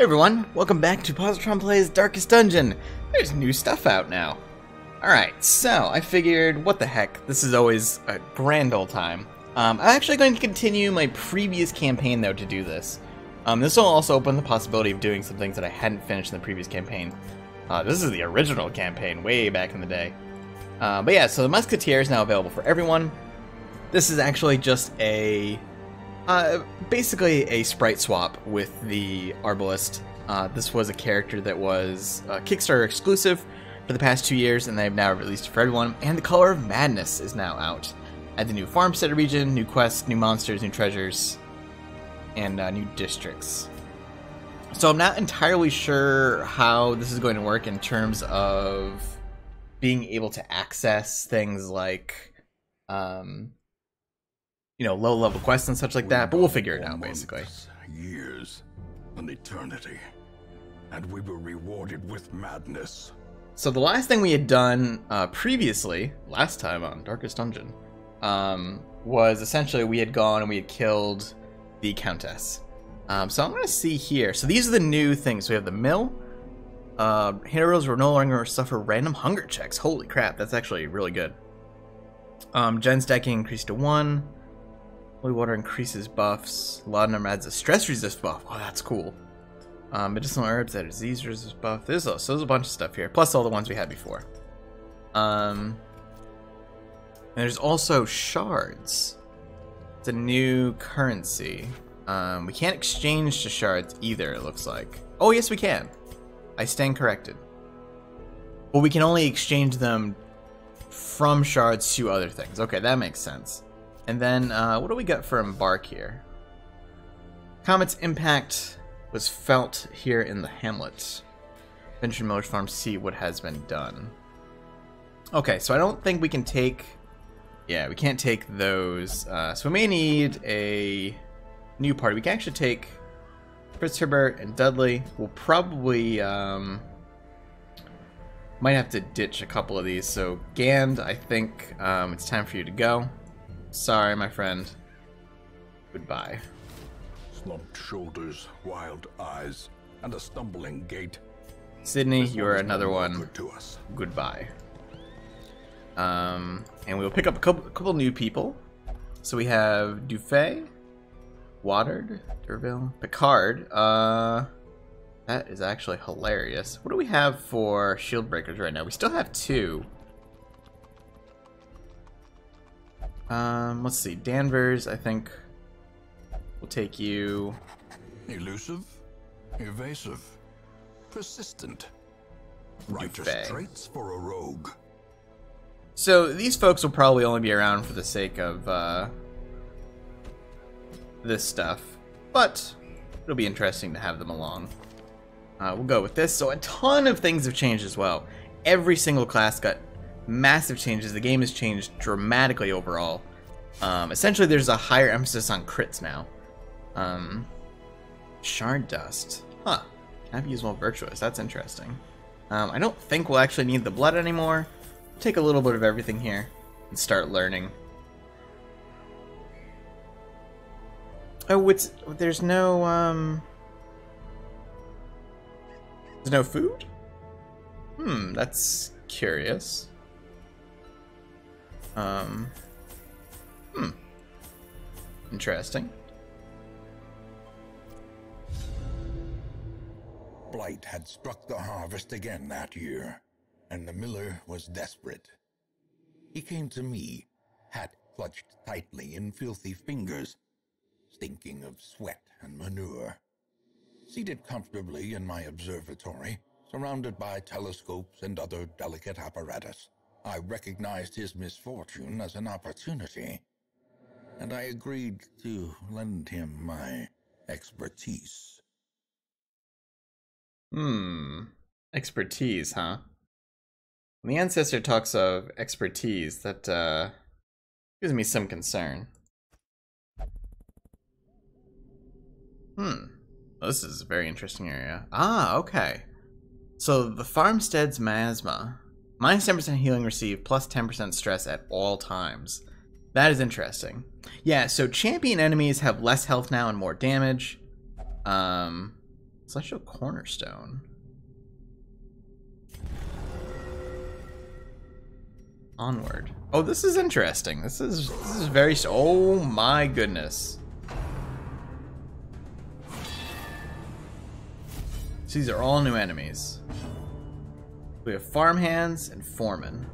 Hey everyone, welcome back to Positron Plays Darkest Dungeon. There's new stuff out now. Alright, so I figured, what the heck, this is always a grand old time. Um, I'm actually going to continue my previous campaign though to do this. Um, this will also open the possibility of doing some things that I hadn't finished in the previous campaign. Uh, this is the original campaign, way back in the day. Uh, but yeah, so the Musketeer is now available for everyone. This is actually just a uh, basically a sprite swap with the Arbalest. Uh, this was a character that was uh, Kickstarter exclusive for the past two years, and they've now released for everyone. And the Color of Madness is now out. Add the new Farmstead region, new quests, new monsters, new treasures, and uh, new districts. So I'm not entirely sure how this is going to work in terms of being able to access things like um, you know, low level quests and such like that, but we'll figure it out basically. Years, an eternity, and we were rewarded with madness. So the last thing we had done uh, previously, last time on Darkest Dungeon, um, was essentially we had gone and we had killed the Countess. Um, so I'm going to see here. So these are the new things. So we have the mill. Uh, heroes will no longer suffer random hunger checks. Holy crap, that's actually really good. Um, gen stacking increased to 1. Holy water increases buffs. Laudanum adds a stress resist buff. Oh, that's cool. Um, medicinal herbs add a disease resist buff. There's a, so there's a bunch of stuff here, plus all the ones we had before. Um, there's also shards. It's a new currency. Um, we can't exchange to shards either, it looks like. Oh, yes, we can. I stand corrected. But we can only exchange them from shards to other things. Okay, that makes sense. And then, uh, what do we get for Embark here? Comet's impact was felt here in the hamlet. Benjamin Miller's farm see what has been done. Okay, so I don't think we can take... Yeah, we can't take those. Uh, so we may need a new party. We can actually take Fritz Herbert and Dudley. We'll probably... Um, might have to ditch a couple of these. So Gand, I think um, it's time for you to go. Sorry, my friend. Goodbye. Slumped shoulders, wild eyes, and a stumbling gait. Sydney, you're another one. To us. Goodbye. Um, and we'll pick up a couple, a couple new people. So we have Dufay, Watered, Derville, Picard. Uh, that is actually hilarious. What do we have for shield breakers right now? We still have two. Um, let's see. Danvers, I think we'll take you. Elusive, evasive, persistent. Righteous traits for a rogue. So these folks will probably only be around for the sake of uh, this stuff, but it'll be interesting to have them along. Uh, we'll go with this. So a ton of things have changed as well. Every single class got massive changes. The game has changed dramatically overall. Um, essentially, there's a higher emphasis on crits now. Um, shard dust. Huh. Can I use more virtuous? That's interesting. Um, I don't think we'll actually need the blood anymore. Take a little bit of everything here and start learning. Oh, it's there's no um. There's no food. Hmm, that's curious. Um. Hmm. Interesting. Blight had struck the harvest again that year, and the miller was desperate. He came to me, hat clutched tightly in filthy fingers, stinking of sweat and manure. Seated comfortably in my observatory, surrounded by telescopes and other delicate apparatus, I recognized his misfortune as an opportunity, and I agreed to lend him my expertise. Hmm. Expertise, huh? When the ancestor talks of expertise, that uh, gives me some concern. Hmm. Well, this is a very interesting area. Ah, okay. So the farmstead's miasma. Minus 10% healing received, plus 10% stress at all times. That is interesting. Yeah, so champion enemies have less health now and more damage. Um, Celestial Cornerstone. Onward. Oh, this is interesting. This is this is very. Oh my goodness. These are all new enemies. We have farmhands and foremen.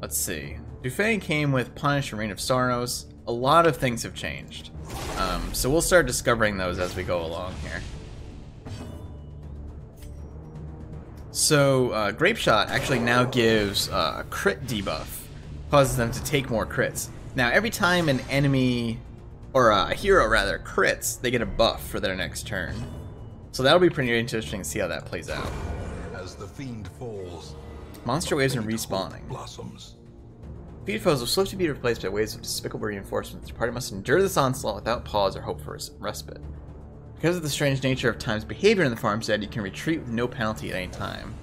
Let's see. Dufay came with Punish and Rain of Sorrows. A lot of things have changed. Um, so we'll start discovering those as we go along here. So uh, Grape Shot actually now gives uh, a crit debuff, causes them to take more crits. Now every time an enemy, or uh, a hero rather, crits, they get a buff for their next turn. So that'll be pretty interesting to see how that plays out. Fiend falls, Monster waves and respawning. blossoms. Feed foes will swiftly be replaced by waves of despicable reinforcements. The party must endure this onslaught without pause or hope for res- respite. Because of the strange nature of Time's behavior in the farmstead, you can retreat with no penalty at any time.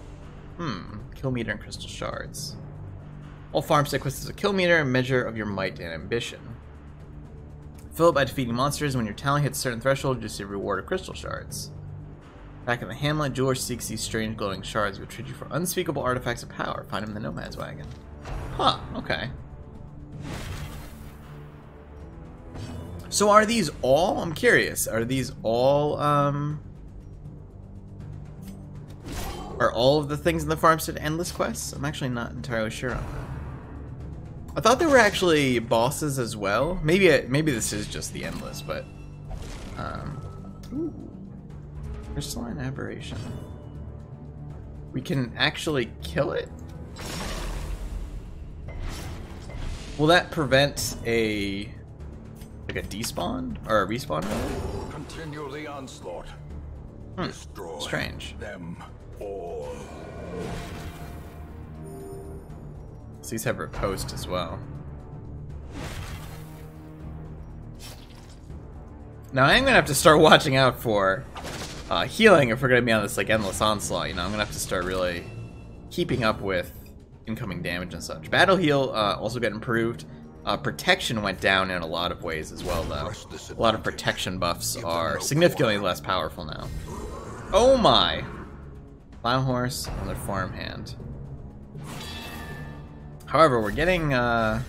Hmm, kill meter and crystal shards. All farmstead quests is a kill meter, a measure of your might and ambition. Fill it by defeating monsters. When your talent hits a certain threshold, you receive a reward of crystal shards. Back in the hamlet, George seeks these strange glowing shards which treat you for unspeakable artifacts of power. Find them in the Nomad's Wagon. Huh, okay. So are these all? I'm curious. Are these all, um... Are all of the things in the farmstead endless quests? I'm actually not entirely sure on that. I thought there were actually bosses as well. Maybe maybe this is just the endless, but... Um... Ooh. Crystalline Aberration. We can actually kill it? Will that prevent a like a despawn or a respawn? rather? Continue the onslaught. Destroy Hmm. Strange. them all. So these have riposte as well. Now I'm gonna have to start watching out for uh, healing if we're gonna be on this like endless onslaught. You know, I'm gonna have to start really keeping up with incoming damage and such. Battle heal uh, also got improved. Uh, protection went down in a lot of ways as well, though. A lot of protection buffs are significantly less powerful now. Oh my! Plow horse, another farmhand. However, we're getting uh,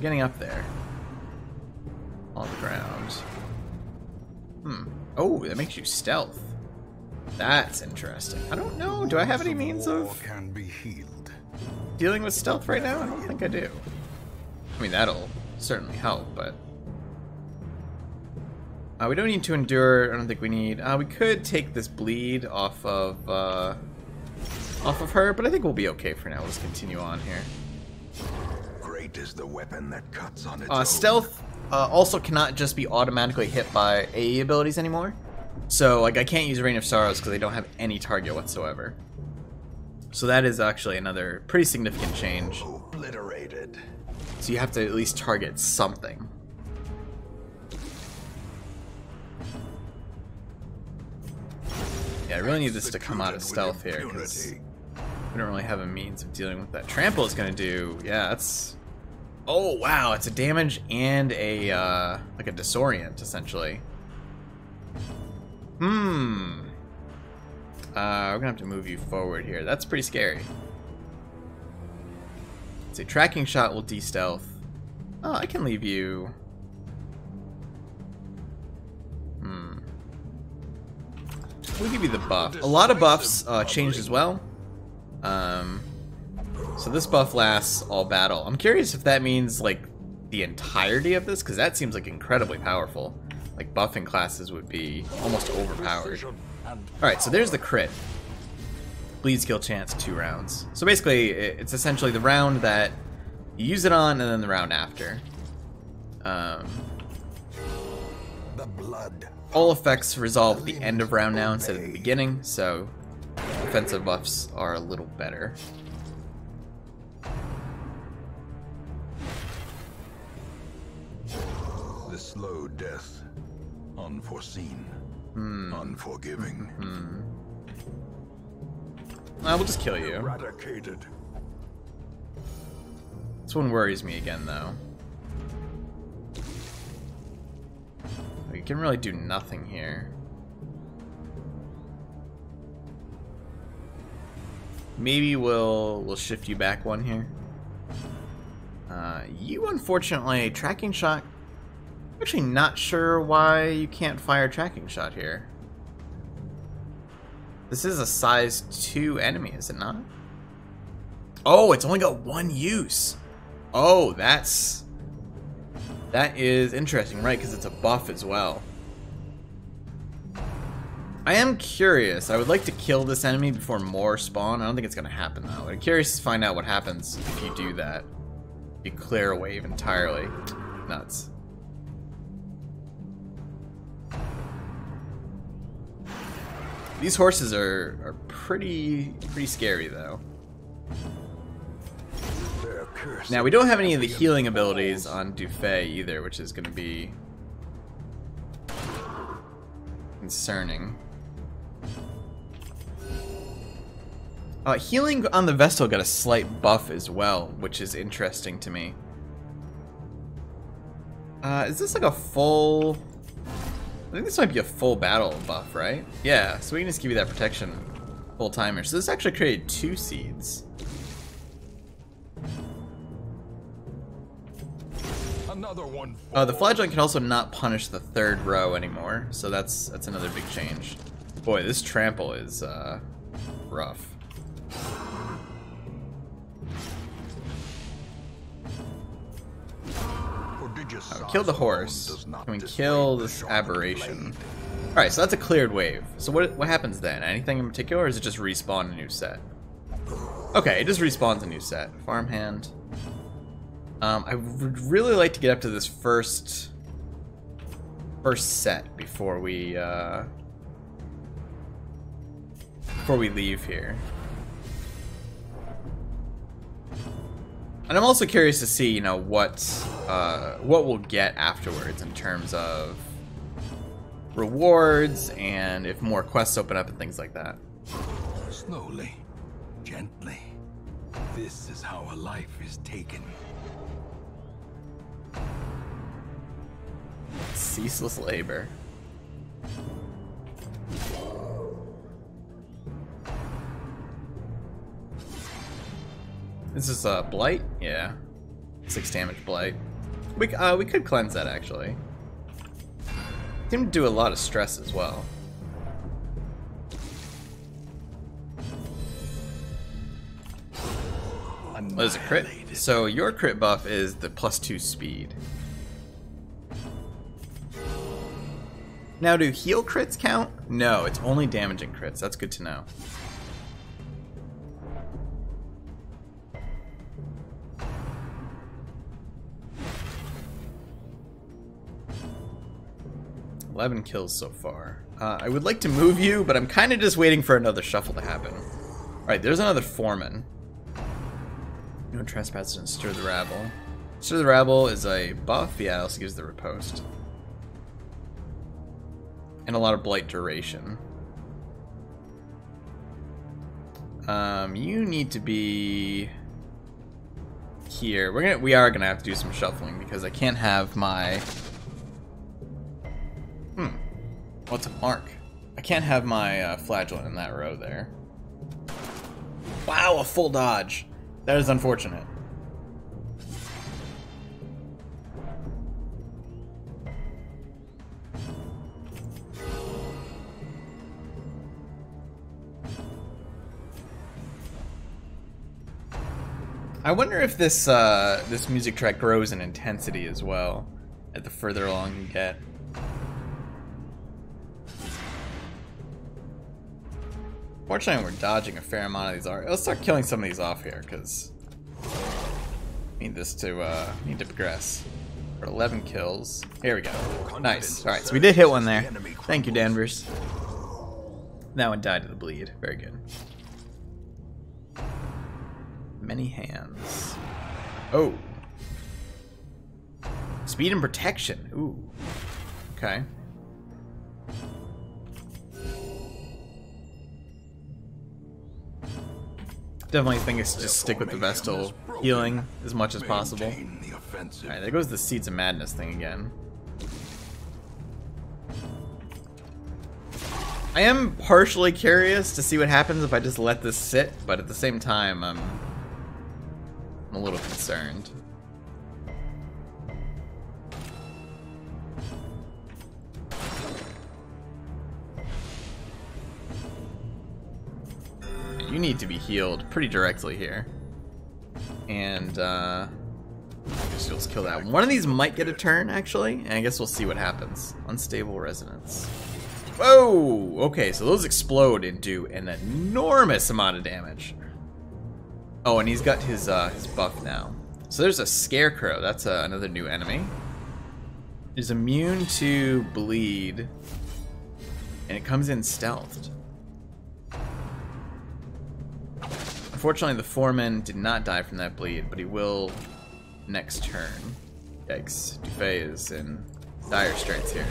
getting up there on the ground. Hmm. Oh, that makes you stealth. That's interesting. I don't know. Do I have any means of can be healed. dealing with stealth right now? I don't think I do. I mean, that'll certainly help, but uh, we don't need to endure. I don't think we need. Uh, we could take this bleed off of uh, off of her, but I think we'll be okay for now. Let's continue on here. Great is the weapon that cuts on its Uh, own. stealth uh, also cannot just be automatically hit by AE abilities anymore. So, like, I can't use Rain of Sorrows because I don't have any target whatsoever. So that is actually another pretty significant change. Obliterated. So you have to at least target something. Yeah, I really need this to come out of stealth here because we don't really have a means of dealing with that. Trample is going to do, yeah, that's. Oh wow, it's a damage and a uh, like a disorient essentially. Hmm. Uh, we're gonna have to move you forward here. That's pretty scary. Let's see, tracking shot will de-stealth. Oh, I can leave you. Hmm. We'll give you the buff. A lot of buffs uh, changed as well. Um, so this buff lasts all battle. I'm curious if that means like the entirety of this, because that seems like incredibly powerful. Like buffing classes would be almost overpowered. Alright, so there's the crit. Bleed skill chance, two rounds. So basically, it's essentially the round that you use it on and then the round after. Um, The blood. all effects resolve at the end of round now instead of the beginning, so defensive buffs are a little better. The slow death. Unforeseen. Hmm. Unforgiving. I will just kill you. Eradicated. This one worries me again, though. We can really do nothing here. maybe we'll we'll shift you back one here. Uh, you unfortunately tracking shot. Actually, not sure why you can't fire tracking shot here. This is a size two enemy, is it not? Oh, it's only got one use. Oh, that's that is interesting, right? Because it's a buff as well. I am curious. I would like to kill this enemy before more spawn. I don't think it's going to happen, though. I'm curious to find out what happens if you do that. You clear a wave entirely. Nuts. These horses are, are pretty pretty scary, though. Now, we don't have any of the healing abilities on Dufay either, which is going to be concerning. Uh, healing on the Vestal got a slight buff as well, which is interesting to me. Uh, is this like a full... I think this might be a full battle buff, right? Yeah, so we can just give you that protection full timer. So this actually created two seeds. Another one. Uh, the flagellant can also not punish the third row anymore, so that's that's another big change. Boy, this trample is uh, rough. Uh, kill the horse. Can we kill this aberration? Alright, so that's a cleared wave. So what what happens then? Anything in particular, or is it just respawn a new set? Okay, it just respawns a new set. Farmhand. Um, I would really like to get up to this first first set before we uh, before we leave here. And I'm also curious to see, you know, what uh, what we'll get afterwards in terms of rewards and if more quests open up and things like that. Slowly, gently. This is how a life is taken. Ceaseless labor. This is uh, blight, yeah, six damage blight. We uh, we could cleanse that actually. Seem to do a lot of stress as well. What is a crit? So your crit buff is the plus two speed. Now, do heal crits count? No, it's only damaging crits. That's good to know. Eleven kills so far. Uh, I would like to move you, but I'm kind of just waiting for another shuffle to happen. Alright, there's another foreman. No trespass and stir the rabble. Stir the rabble is a buff. Yeah, it also gives the riposte. And a lot of blight duration. Um, you need to be here. We're gonna we are gonna have to do some shuffling because I can't have my What's a mark? I can't have my uh, flagellant in that row there. Wow, a full dodge. That is unfortunate. I wonder if this uh, this music track grows in intensity as well, at the further along you get. Fortunately, we're dodging a fair amount of these. Are let's start killing some of these off here, because need this to uh, need to progress. For 11 kills. Here we go. Nice. All right, so we did hit one there. Thank you, Danvers. That one died to the bleed. Very good. Many hands. Oh. Speed and protection. Ooh. Okay. Definitely think it's just stick with the Vestal healing as much as possible. Alright, there goes the Seeds of Madness thing again. I am partially curious to see what happens if I just let this sit, but at the same time, I'm, I'm a little concerned. You need to be healed pretty directly here. And, uh... I guess you'll just kill that. One of these might get a turn, actually, and I guess we'll see what happens. Unstable resonance. Whoa! Okay, so those explode and do an enormous amount of damage. Oh, and he's got his uh, his buff now. So there's a Scarecrow. That's uh, another new enemy. Is immune to bleed, and it comes in stealthed. Unfortunately, the foreman did not die from that bleed, but he will next turn. Yikes. Dufay is in dire straits here.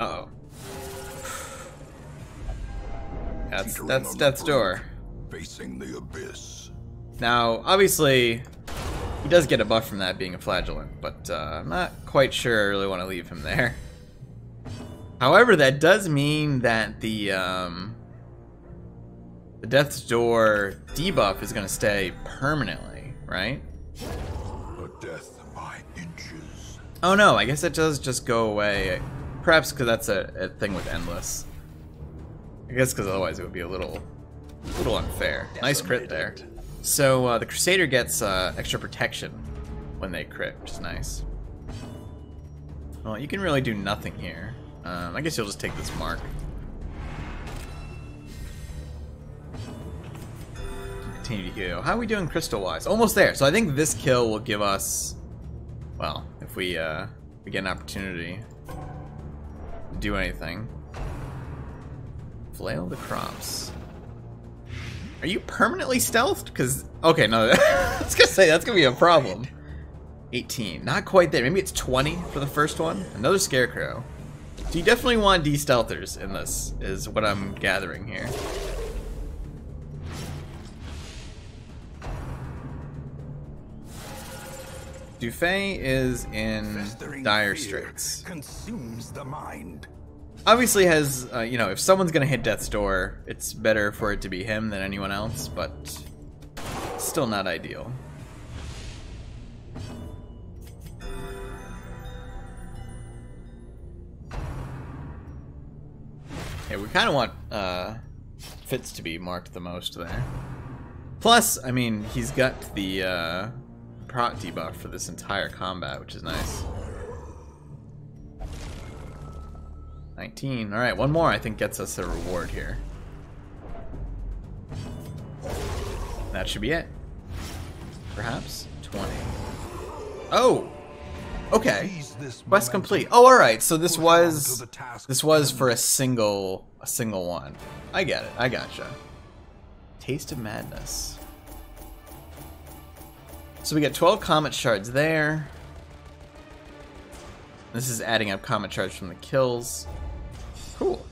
Uh oh. That's that's death's door. Facing the abyss. Now, obviously, he does get a buff from that being a flagellant, but uh, I'm not quite sure I really want to leave him there. However, that does mean that the um, the Death's Door debuff is going to stay permanently, right? Death by inches. Oh no, I guess it does just go away. Perhaps because that's a, a thing with Endless. I guess because otherwise it would be a little, a little unfair. Nice crit there. So uh, the Crusader gets uh, extra protection when they crit, which is nice. Well, you can really do nothing here. Um, I guess you'll just take this mark. Continue to heal. How are we doing crystal-wise? Almost there. So I think this kill will give us, well, if we uh, we get an opportunity to do anything. Flail the crops. Are you permanently stealthed? Because, okay, no, I was gonna say, that's gonna be a problem. 18, not quite there. Maybe it's 20 for the first one. Another Scarecrow. So you definitely want de-stealthers in this, is what I'm gathering here. Dufay is in Festering dire straits. Consumes the mind. Obviously has, uh, you know, if someone's gonna hit Death's Door, it's better for it to be him than anyone else, but still not ideal. We kind of want uh, Fitz to be marked the most there. Plus, I mean, he's got the uh, prot debuff for this entire combat, which is nice. 19. Alright, one more I think gets us a reward here. That should be it. Perhaps? 20. Oh! Okay. Quest complete. Oh, alright, so this was... to the task This was for a single... a single one. I get it, I gotcha. Taste of Madness. So we got 12 Comet Shards there. This is adding up Comet Shards from the kills. Cool.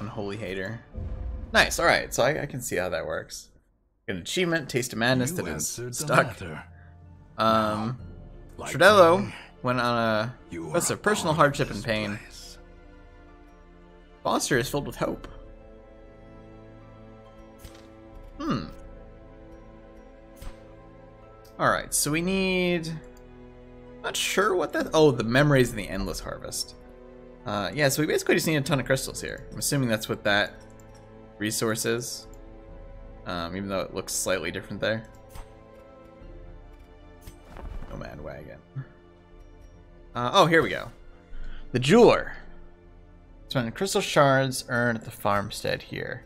Unholy Hater. Nice, alright, so I, I can see how that works. An achievement, Taste of Madness, You that is stuck. matter. Um, Like Tredello went on a quest of personal hardship and pain. place. Foster is filled with hope. Hmm. Alright, so we need... Not sure what that... Oh, the memories of the Endless Harvest. Uh, yeah, so we basically just need a ton of crystals here. I'm assuming that's what that resource is. Um, even though it looks slightly different there. Nomad Wagon. Uh, oh, here we go. The Jeweler. Spend crystal shards earned at the farmstead here.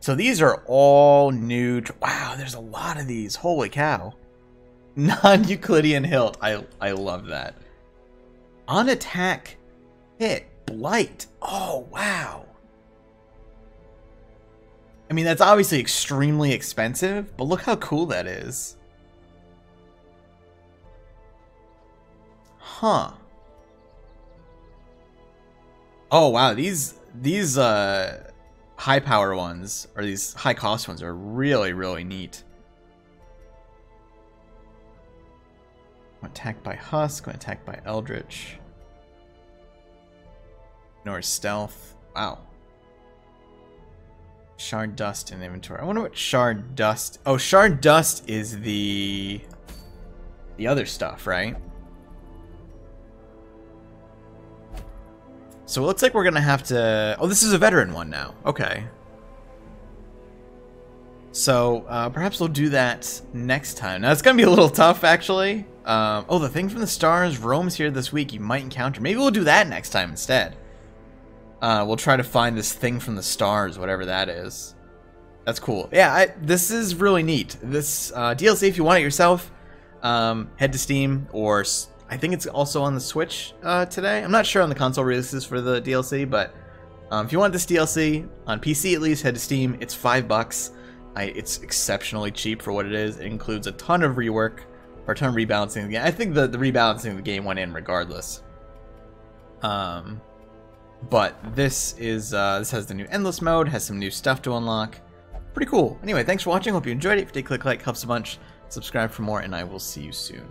So these are all new. Wow, there's a lot of these. Holy cow. Non-Euclidean hilt. I I love that. On attack, hit, blight. Oh wow. I mean that's obviously extremely expensive, but look how cool that is. Huh. Oh wow, these these uh high power ones or these high cost ones are really really neat. What attacked by Husk, when attacked by Eldritch. Nor stealth. Wow. Shard dust in inventory. I wonder what shard dust. Oh, shard dust is the the other stuff, right? So it looks like we're gonna have to. Oh, this is a veteran one now. Okay. So uh, perhaps we'll do that next time. Now it's gonna be a little tough, actually. Um, oh, the thing from the stars roams here this week. You might encounter. Maybe we'll do that next time instead. Uh, we'll try to find this thing from the stars, whatever that is. That's cool. Yeah, I, this is really neat. This uh, DLC, if you want it yourself, um, head to Steam or I think it's also on the Switch uh, today. I'm not sure on the console releases for the DLC, but um, if you want this DLC on PC at least, head to Steam. It's five bucks. I, it's exceptionally cheap for what it is. It includes a ton of rework or a ton of rebalancing. The game. I think the, the rebalancing of the game went in regardless. Um, but this is uh, this has the new endless mode, has some new stuff to unlock. Pretty cool. Anyway, thanks for watching. Hope you enjoyed it. If you did, click like, helps a bunch. Subscribe for more, and I will see you soon.